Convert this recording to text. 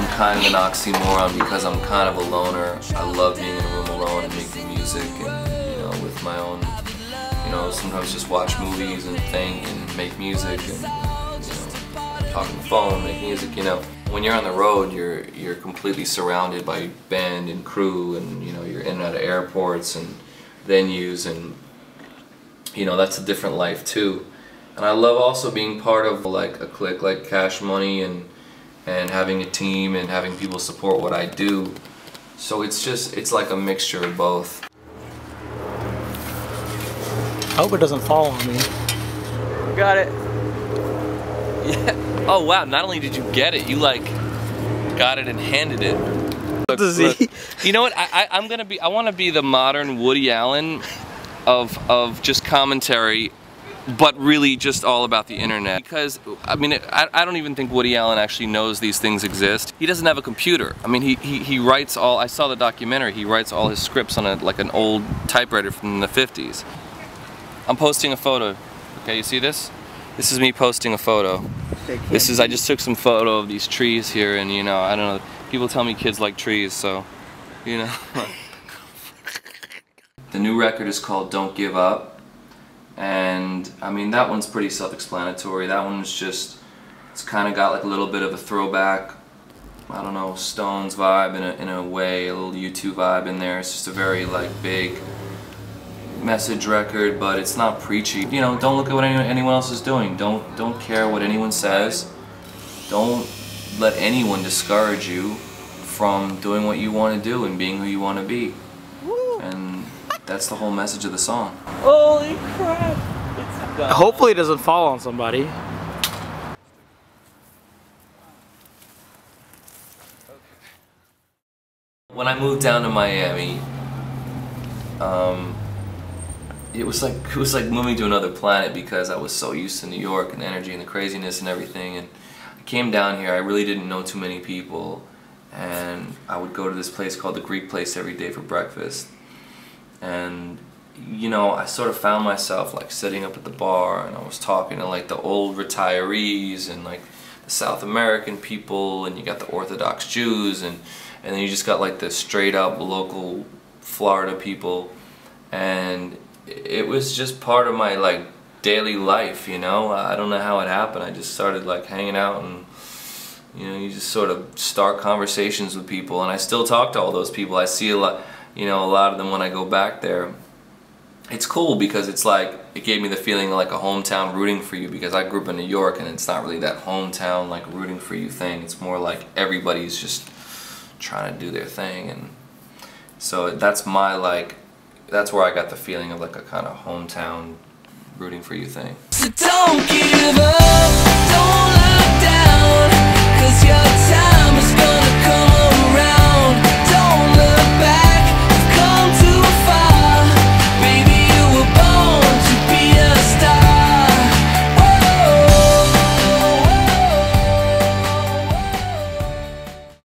I'm kind of an oxymoron because I'm kind of a loner. I love being in a room alone and making music and, you know, with my own, you know, sometimes just watch movies and think and make music and, you know, talk on the phone, make music, you know. When you're on the road, you're you're completely surrounded by band and crew and, you know, you're in and out of airports and venues and, you know, that's a different life too. And I love also being part of like a clique like Cash Money and and having a team and having people support what I do. So it's just, it's like a mixture of both. I hope it doesn't fall on me. Got it. Yeah. Oh wow, not only did you get it, you like got it and handed it. Look, Does he? Look. You know what? I, I, am gonna be. I want to be the modern Woody Allen of of just commentary but really just all about the internet. Because, I mean, I, I don't even think Woody Allen actually knows these things exist. He doesn't have a computer. I mean, he, he, he writes all, I saw the documentary, he writes all his scripts on a, like an old typewriter from the 50s. I'm posting a photo. Okay, you see this? This is me posting a photo. This is, I just took some photo of these trees here and you know, I don't know, people tell me kids like trees, so, you know. the new record is called Don't Give Up and I mean that one's pretty self-explanatory. That one's just it's kind of got like a little bit of a throwback I don't know Stones vibe in a, in a way a little U2 vibe in there. It's just a very like big message record but it's not preachy. You know don't look at what anyone else is doing. Don't don't care what anyone says. Don't let anyone discourage you from doing what you want to do and being who you want to be and that's the whole message of the song. Holy crap! Hopefully it doesn't fall on somebody. When I moved down to Miami, um, it was like it was like moving to another planet because I was so used to New York and the energy and the craziness and everything. And I came down here. I really didn't know too many people, and I would go to this place called the Greek Place every day for breakfast and you know I sort of found myself like sitting up at the bar and I was talking to like the old retirees and like the South American people and you got the Orthodox Jews and and then you just got like the straight up local Florida people. And it was just part of my like daily life you know? I don't know how it happened. I just started like hanging out and you know you just sort of start conversations with people. And I still talk to all those people. I see a lot you know, a lot of them when I go back there, it's cool because it's like, it gave me the feeling like a hometown rooting for you because I grew up in New York and it's not really that hometown like rooting for you thing. It's more like everybody's just trying to do their thing and so that's my like, that's where I got the feeling of like a kind of hometown rooting for you thing. So